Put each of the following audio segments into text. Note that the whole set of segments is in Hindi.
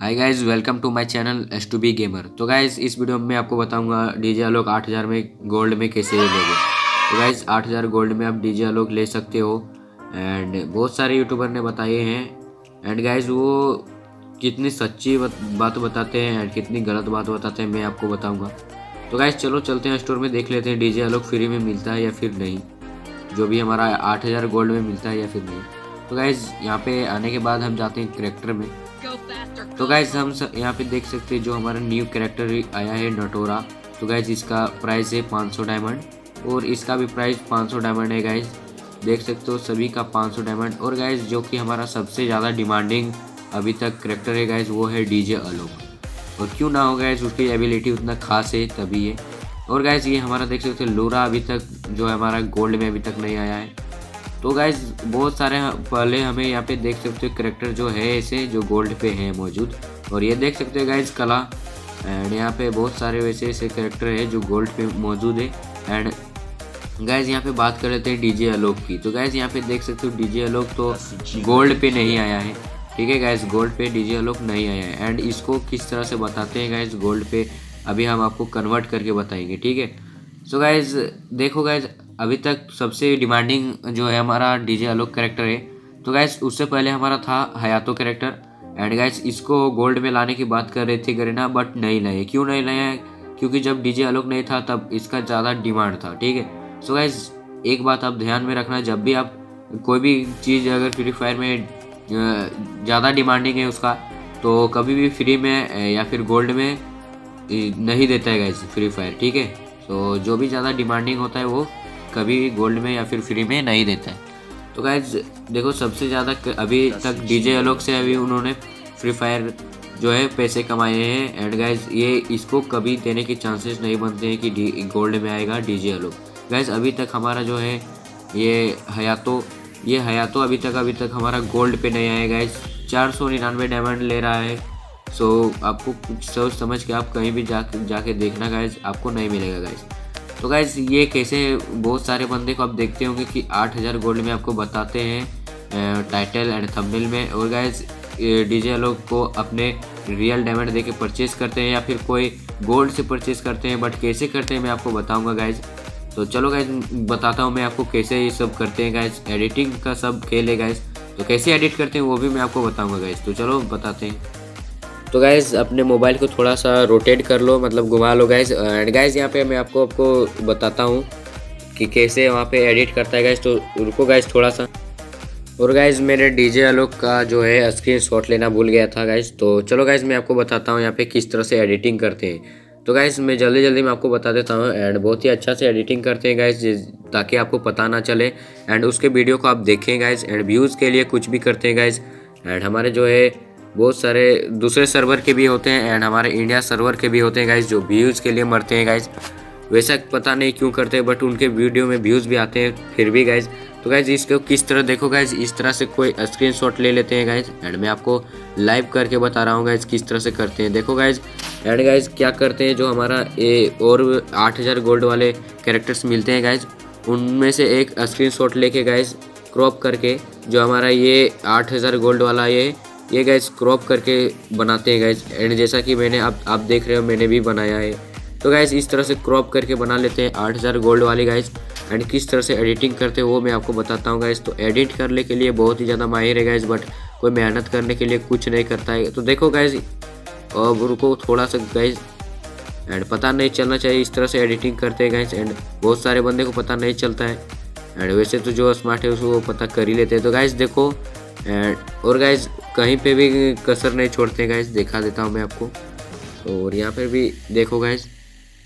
Hi guys welcome to my channel S two B gamer तो गाइज़ इस वीडियो में आपको बताऊँगा डीजे आलोक 8000 में गोल्ड में कैसे लोगे। तो गाइज़ 8000 गोल्ड में आप डीजे आलोक ले सकते हो। एंड बहुत सारे यूट्यूबर ने बताए हैं। एंड गाइज़ वो कितनी सच्ची बात बताते हैं एंड कितनी गलत बात बताते हैं मैं आपको बताऊँगा। तो गाइज़ चलो चलते हैं स्टोर में, देख लेते हैं डीजे आलोक फ्री में मिलता है या फिर नहीं। जो भी हमारा आठ हज़ार गोल्ड में मिलता है या फिर नहीं। तो गाइज़ यहाँ पे आने के बाद हम जाते हैं करेक्टर में। तो गाइज़ हम यहाँ पे देख सकते हैं जो हमारा न्यू कैरेक्टर आया है नटोरा तो गाइज़ इसका प्राइस है 500 डायमंड और इसका भी प्राइस 500 डायमंड है गाइज़ देख सकते हो सभी का 500 डायमंड और गाइज़ जो कि हमारा सबसे ज़्यादा डिमांडिंग अभी तक करेक्टर है गाइज़ वो है डीजे अलोक और क्यों ना हो गाइज़ उसकी एबिलिटी उतना खास है तभी है। और गाइज़ ये हमारा देख सकते हो लोरा अभी तक जो हमारा गोल्ड में अभी तक नहीं आया है। तो गाइज़ बहुत सारे पहले हमें यहाँ पे देख सकते हो करेक्टर जो है ऐसे, जो गोल्ड पे है मौजूद। और ये देख सकते हो गाइज़ कला। एंड यहाँ पे बहुत सारे वैसे ऐसे करेक्टर है जो गोल्ड पे मौजूद है। एंड गाइज़ यहाँ पे बात कर लेते हैं डीजे आलोक की। तो गाइज़ यहाँ पे देख सकते हो डीजे आलोक तो गोल्ड पे नहीं आया है। ठीक है गाइज़ गोल्ड पे डीजे आलोक नहीं आया है। एंड इसको किस तरह से बताते हैं गाइज़ गोल्ड पे? अभी हम आपको कन्वर्ट करके बताएँगे। ठीक है? सो गाइज़ देखो गाइज़ अभी तक सबसे डिमांडिंग जो है हमारा डीजे आलोक करेक्टर है। तो गैस उससे पहले हमारा था हयातो करेक्टर एंड गैस इसको गोल्ड में लाने की बात कर रहे थे करीना बट नहीं लाए। क्यों नहीं लाए? क्योंकि जब डीजे आलोक नहीं था, तब इसका ज़्यादा डिमांड था, ठीक है? सो गैस एक बात आप ध्यान में रखना, जब भी आप कोई भी चीज़ अगर फ्री फायर में ज़्यादा डिमांडिंग है उसका तो कभी भी फ्री में या फिर गोल्ड में नहीं देता है गैस फ्री फायर ठीक है? तो जो भी ज़्यादा डिमांडिंग होता है वो कभी भी गोल्ड में या फिर फ्री में नहीं देता है। तो गाइज़ देखो सबसे ज़्यादा अभी तक डीजे अलग से अभी उन्होंने फ्री फायर जो है पैसे कमाए हैं। एंड गाइज़ ये इसको कभी देने के चांसेस नहीं बनते हैं कि गोल्ड में आएगा डीजे अलग गाइज़ अभी तक हमारा जो है ये हयातो ये हयातो अभी तक अभी तक हमारा गोल्ड पे नहीं आएगा गाइज़ चार सौ निन्यानवे डायमंड ले रहा है। सो आपको कुछ सोच समझ के आप कहीं भी जा जाके देखना गाइज़ आपको नहीं मिलेगा गाइज़ तो गाइज़ ये कैसे बहुत सारे बंदे को आप देखते होंगे कि 8000 गोल्ड में आपको बताते हैं टाइटल एंड थंबनेल में। और गाइज़ डीजे लोग को अपने रियल डायमंड दे के करते हैं या फिर कोई गोल्ड से परचेज करते हैं बट कैसे करते हैं, मैं आपको बताऊँगा गाइज़ तो चलो गाइज़ बताता हूँ मैं आपको कैसे ये सब करते हैं गाइज़ एडिटिंग का सब खेल है गाइज़ तो कैसे एडिट करते हैं, वो भी मैं आपको बताऊँगा गाइज़ तो चलो, बताते हैं। तो गाइज़ अपने मोबाइल को थोड़ा सा रोटेट कर लो मतलब घुमा लो गाइज़ एंड गाइज़ यहाँ पे मैं आपको आपको बताता हूँ कि कैसे वहाँ पे एडिट करता है गाइज़ तो रुको गाइज़ थोड़ा सा और गाइज़ मैंने डीजे आलोक का जो है स्क्रीन शॉट लेना भूल गया था गाइज़ तो चलो गाइज़ मैं आपको बताता हूँ यहाँ पे किस तरह से एडिटिंग करते हैं. तो गाइज़ मैं जल्दी जल्दी मैं आपको बता देता हूँ एंड बहुत ही अच्छा से एडिटिंग करते हैं गाइज़ ताकि आपको पता ना चले. एंड उसके वीडियो को आप देखें गाइज़ एंड व्यूज़ के लिए कुछ भी करते हैं गाइज़ एंड हमारे जो है बहुत सारे दूसरे सर्वर के भी होते हैं एंड हमारे इंडिया सर्वर के भी होते हैं गाइज़ जो व्यूज़ के लिए मरते हैं गाइज़ वैसा पता नहीं क्यों करते बट उनके वीडियो में व्यूज़ भी आते हैं, फिर भी गाइज़ तो गाइज़ इसको किस तरह देखो गाइज़ इस तरह से कोई स्क्रीन ले लेते हैं गाइज़ एंड मैं आपको लाइव करके बता रहा हूँ गाइज़ किस तरह से करते हैं. देखो गाइज़ एंड गाइज़ क्या करते हैं जो हमारा ए और आठ हज़ार गोल्ड वाले कैरेक्टर्स मिलते हैं गाइज़ उनमें से एक स्क्रीन लेके गाइज़ क्रॉप करके जो हमारा ये आठ हज़ार गोल्ड वाला ये ये गैस क्रॉप करके बनाते हैं गैस एंड जैसा कि मैंने आप आप देख रहे हो, मैंने भी बनाया है. तो गैस इस तरह से क्रॉप करके बना लेते हैं आठ हज़ार गोल्ड वाली गैस एंड किस तरह से एडिटिंग करते हैं वो मैं आपको बताता हूँ गैस तो एडिट करने के लिए बहुत ही ज़्यादा माहिर है गैस बट कोई मेहनत करने के लिए कुछ नहीं करता है. तो देखो गैस अब रुको थोड़ा सा गैस एंड पता नहीं चलना चाहिए इस तरह से एडिटिंग करते हैं गैस एंड बहुत सारे बंदे को पता नहीं चलता है. एंड वैसे तो जो स्मार्ट है उसको पता कर ही लेते हैं. तो गैस देखो. एंड और गैस कहीं पे भी कसर नहीं छोड़ते गैस दिखा देता हूँ मैं आपको। और यहाँ पर भी देखो गैस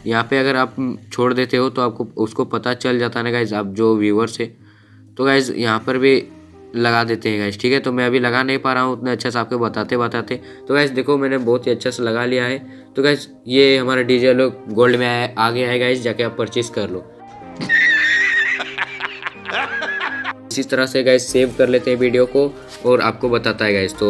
यहाँ पे अगर आप छोड़ देते हो तो आपको, उसको पता चल जाता ना गैस आप जो व्यूवर्स है। तो गैस यहाँ पर भी लगा देते हैं गैस ठीक है? तो मैं अभी लगा नहीं पा रहा हूँ, उतना अच्छा से आपको बताते बताते। तो गैस देखो, मैंने बहुत ही अच्छा से लगा लिया है। तो गैस ये हमारा डीजे लोग गोल्ड में आए आगे आएगा इस जाके आप परचेज कर लो। इसी तरह से गैस सेव कर लेते हैं वीडियो को और आपको बताता है गैस तो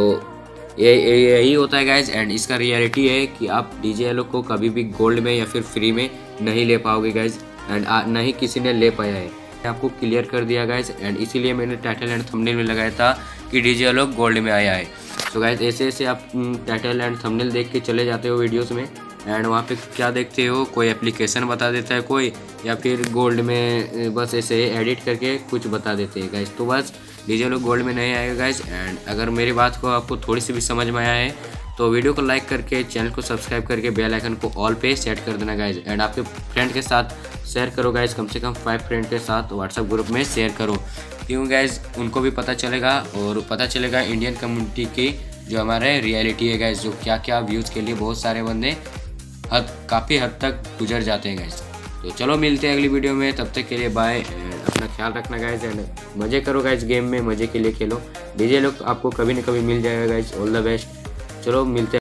ये यही होता है गैस एंड इसका रियलिटी है कि आप डीजे लोग को कभी भी गोल्ड में या फिर फ्री में नहीं ले पाओगे गैस एंड ना ही किसी ने ले पाया है। आपको क्लियर कर दिया गैस एंड इसीलिए मैंने टाइटल एंड थंबनेल में लगाया था कि डीजे लोग गोल्ड में आया है। तो गाइज़ ऐसे ऐसे आप टाइटल एंड थंबनेल देख के चले जाते हो वीडियोस में। एंड वहाँ पे क्या देखते हो? कोई एप्लीकेशन बता देता है कोई? या फिर गोल्ड में बस ऐसे एडिट करके कुछ बता देते हैं गाइज़ तो बस डीजे लोग गोल्ड में नहीं आएगा गाइज़ एंड अगर मेरी बात को आपको थोड़ी सी भी समझ में आया है तो वीडियो को लाइक करके चैनल को सब्सक्राइब करके बेल आइकन को ऑल पे सेट कर देना गाइज़ एंड आपके फ्रेंड के साथ शेयर करो गाइज़ कम से कम फाइव फ्रेंड के साथ व्हाट्सअप ग्रुप में शेयर करो. क्यों गाइज़ उनको भी पता चलेगा और पता चलेगा इंडियन कम्युनिटी की जो हमारे रियलिटी है गाइज़ जो क्या क्या व्यूज़ के लिए बहुत सारे बंदे हद, काफ़ी हद तक गुजर जाते हैं गाइज़ तो चलो मिलते हैं अगली वीडियो में, तब तक के लिए बाय अपना ख्याल रखना गाइज़ एंड मज़े करो गाइज़ गेम में, मज़े के लिए खेलो। डीजे लोग आपको कभी ना कभी मिल जाएगा गाइज़ ऑल द बेस्ट चलो मिलते